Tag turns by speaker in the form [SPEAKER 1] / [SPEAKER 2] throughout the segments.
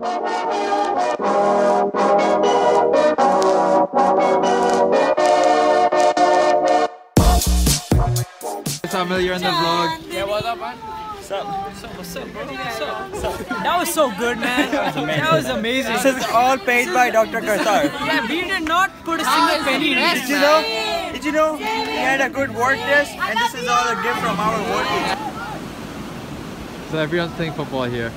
[SPEAKER 1] Samuel, you're in the vlog.
[SPEAKER 2] Yeah, what up, man? What's up? What's up? What's up, bro? What's up? What's up? That was so good, man. That was amazing. That was.
[SPEAKER 3] This is all paid by Dr. Karsar.
[SPEAKER 2] Yeah, we did not put a ah, single penny in
[SPEAKER 3] Did you know? Did you know? He had a good work test and this is all a gift from our work team.
[SPEAKER 1] So everyone's playing football here.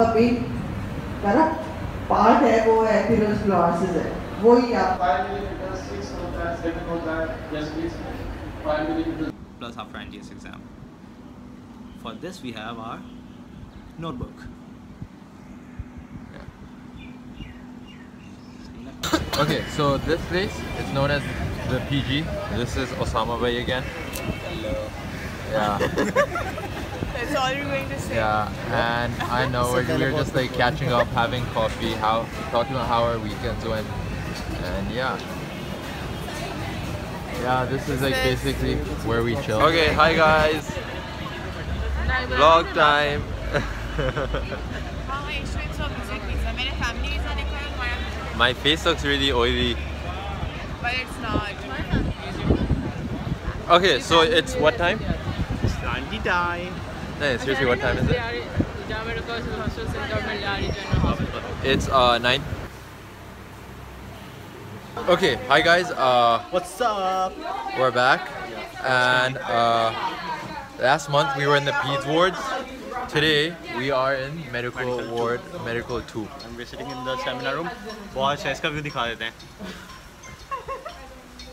[SPEAKER 4] अभी correct part है वो एथिरोस्क्लेरोसिस है वही आप
[SPEAKER 5] five millimetre six होता है सेवन होता है yes please five millimetre
[SPEAKER 6] plus after NTS exam. For this we have our notebook.
[SPEAKER 1] Okay, so this place is known as the PG. This is Osama Bhai again. Hello. Yeah,
[SPEAKER 7] That's all you're going to say.
[SPEAKER 1] Yeah, and I know we're, just like catching up, having coffee, how talking about how our weekends went, and yeah. Yeah, this is like basically where we chill. Okay, hi guys. Vlog time.
[SPEAKER 7] My
[SPEAKER 1] face looks really oily.
[SPEAKER 7] But it's not.
[SPEAKER 1] Okay, so it's what time?
[SPEAKER 6] It's time
[SPEAKER 1] to die. Hey, seriously, what time is it? It's uh, 9. Okay, hi guys. Uh,
[SPEAKER 6] What's up?
[SPEAKER 1] We're back. And uh, last month we were in the peds wards. Today we are in medical, medical ward, two. medical 2.
[SPEAKER 6] And we're sitting in the seminar room. Wow, chest ka view dikha dete hain.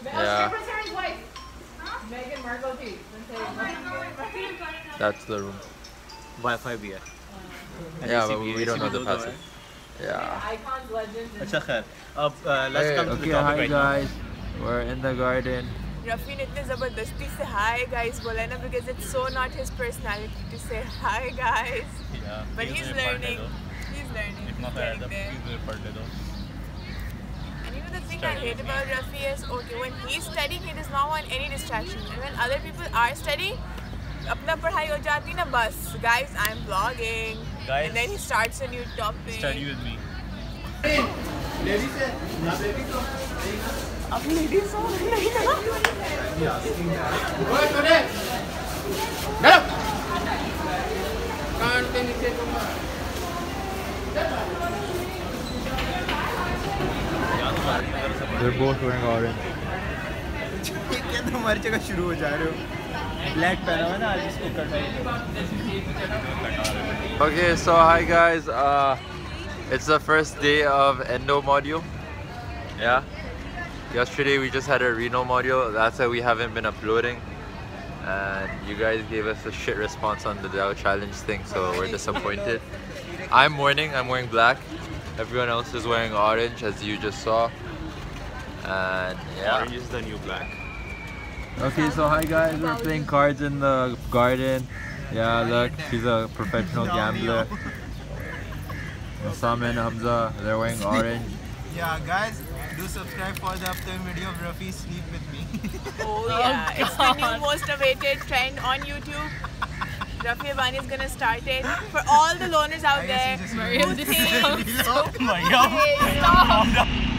[SPEAKER 1] Yeah. that's the room.
[SPEAKER 6] Wi-Fi भी है. And
[SPEAKER 1] Yeah,
[SPEAKER 6] AC
[SPEAKER 1] but
[SPEAKER 6] भी है,
[SPEAKER 1] we don't
[SPEAKER 6] AC
[SPEAKER 1] know
[SPEAKER 6] भी
[SPEAKER 1] the
[SPEAKER 6] दो दो
[SPEAKER 1] password.
[SPEAKER 6] है.
[SPEAKER 1] Yeah.
[SPEAKER 6] अच्छा खैर. अब uh, let's
[SPEAKER 1] Hey,
[SPEAKER 6] come to
[SPEAKER 1] okay,
[SPEAKER 6] the topic
[SPEAKER 1] hi
[SPEAKER 6] right now.
[SPEAKER 1] guys. We're in the garden.
[SPEAKER 7] Rafi ने इतने जबरदस्ती से hi guys बोला है ना because it's so not his personality to say hi guys.
[SPEAKER 6] Yeah.
[SPEAKER 7] But
[SPEAKER 6] Please
[SPEAKER 7] he's
[SPEAKER 6] मेरे part
[SPEAKER 7] learning.
[SPEAKER 6] दे दो.
[SPEAKER 7] He's learning.
[SPEAKER 6] इतना
[SPEAKER 7] He's
[SPEAKER 6] फायदा
[SPEAKER 7] getting there.
[SPEAKER 6] please
[SPEAKER 7] the thing I hate about Rafi is okay when he's studying he does not want any distraction and when other people are studying अपना पढ़ाई हो जाती ना बस guys I'm vlogging
[SPEAKER 6] Guys,
[SPEAKER 7] and then he starts a new topic
[SPEAKER 6] Study with me.
[SPEAKER 7] अब ladies हो
[SPEAKER 1] They're both wearing orange.
[SPEAKER 3] क्या तुम हर जगह शुरू हो जा रहे हो ब्लैक पहना हुआ ना आज इसको cut
[SPEAKER 1] Okay, so hi guys. Uh, it's the first day of endo module. Yeah. Yesterday we just had a renal module. That's why we haven't been uploading. And you guys gave us a shit response on the Dow challenge thing, so we're disappointed. I'm wearing, I'm wearing black. Everyone else is wearing orange, as you just saw. And yeah.
[SPEAKER 6] Orange is the new black.
[SPEAKER 1] Okay, so hi guys, we're playing cards in the garden. Yeah, look, she's a professional gambler. Oh. Osama and Hamza, they're wearing orange.
[SPEAKER 3] Yeah, guys, do subscribe for the upcoming video of Rafi Sleep with me.
[SPEAKER 7] oh yeah it's the new most awaited trend on YouTube Rafi Aibani is gonna start it for all the loners out there
[SPEAKER 3] he just
[SPEAKER 7] who think
[SPEAKER 3] Oh my
[SPEAKER 7] Hey, stop.